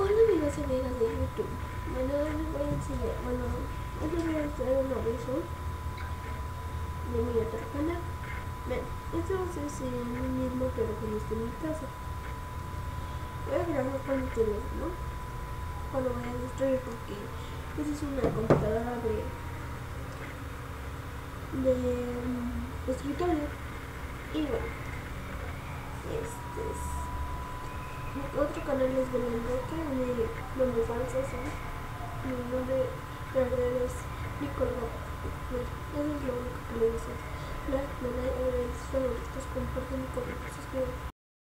Hola amigos y amigas de YouTube. Bueno, hoy les voy a enseñar, bueno, hoy les voy a traer un aviso de mi otro canal. Ven, este va a ser el mismo pero que no en mi casa. Voy a grabar con mi teléfono cuando voy a destruir porque esta es una computadora de de, de escritorio y bueno este es otro canal es Belén Mi nombre nombre verdadero es Bueno, eso es lo único que le deseo. Agradezco, favoritos, comparten y comenten, suscríbanse.